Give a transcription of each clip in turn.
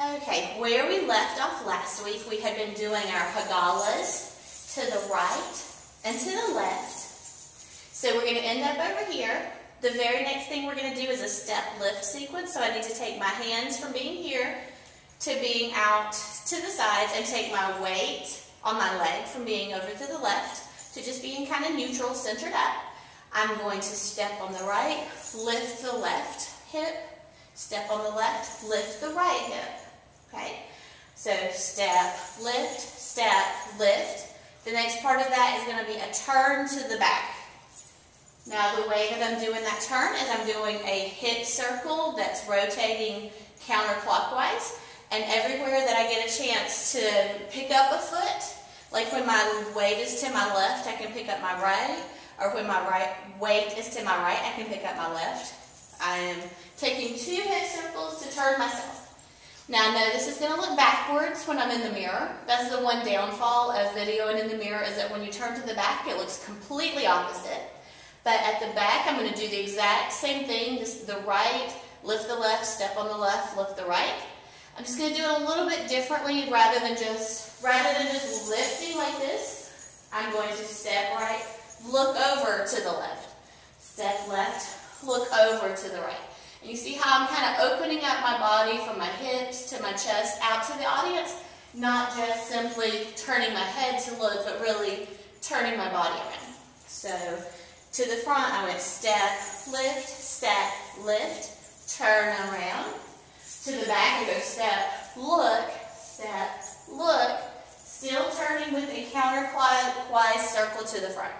Okay, where we left off last week, we had been doing our hagalas to the right and to the left. So we're going to end up over here. The very next thing we're going to do is a step lift sequence. So I need to take my hands from being here to being out to the sides and take my weight on my leg from being over to the left to just being kind of neutral, centered up. I'm going to step on the right, lift the left hip, step on the left, lift the right hip. Okay? So step, lift, step, lift. The next part of that is going to be a turn to the back. Now the way that I'm doing that turn is I'm doing a hip circle that's rotating counterclockwise. And everywhere that I get a chance to pick up a foot, like when my weight is to my left, I can pick up my right. Or when my right weight is to my right, I can pick up my left. I am taking two hip circles to turn myself. Now I know this is going to look backwards when I'm in the mirror. That's the one downfall of videoing in the mirror is that when you turn to the back, it looks completely opposite. But at the back, I'm going to do the exact same thing. This the right, lift the left, step on the left, lift the right. I'm just going to do it a little bit differently rather than just rather than just lifting like this. I'm going to step right, look over to the left. Step left, look over to the right. You see how I'm kind of opening up my body from my hips to my chest out to the audience, not just simply turning my head to look, but really turning my body around. So to the front, I went step, lift, step, lift, turn around. To the back, I go step, look, step, look, still turning with a counterclockwise circle to the front.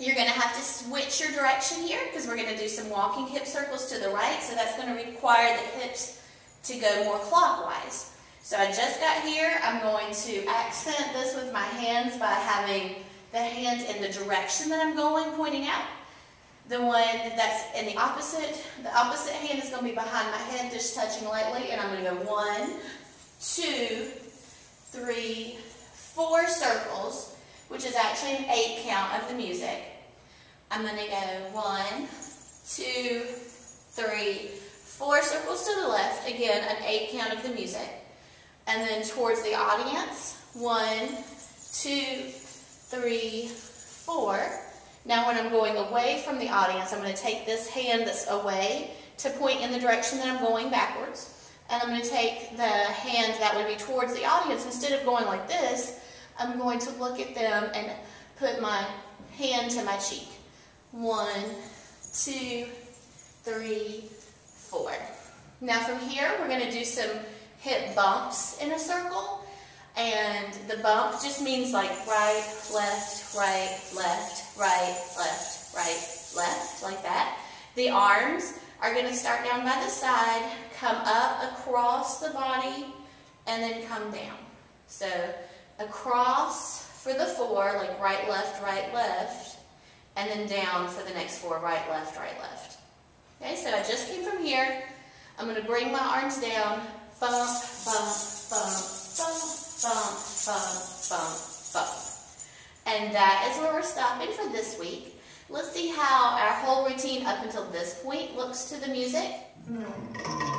You're going to have to switch your direction here because we're going to do some walking hip circles to the right. So that's going to require the hips to go more clockwise. So I just got here. I'm going to accent this with my hands by having the hand in the direction that I'm going, pointing out. The one that's in the opposite, the opposite hand is going to be behind my head, just touching lightly. And I'm going to go one, two, three, four circles, which is actually an eight count of the music. I'm going to go one, two, three, four circles to the left. Again, an eight count of the music. And then towards the audience, one, two, three, four. Now when I'm going away from the audience, I'm going to take this hand that's away to point in the direction that I'm going backwards. And I'm going to take the hand that would be towards the audience. Instead of going like this, I'm going to look at them and put my hand to my cheek. One, two, three, four. Now from here, we're going to do some hip bumps in a circle. And the bump just means like right, left, right, left, right, left, right, left, like that. The arms are going to start down by the side, come up across the body, and then come down. So across for the four, like right, left, right, left, and then down for the next four, right, left, right, left. Okay, so I just came from here. I'm going to bring my arms down, bump, bump, bump, bump, bump, bump, bump, bump. And that is where we're stopping for this week. Let's see how our whole routine up until this point looks to the music. Mm.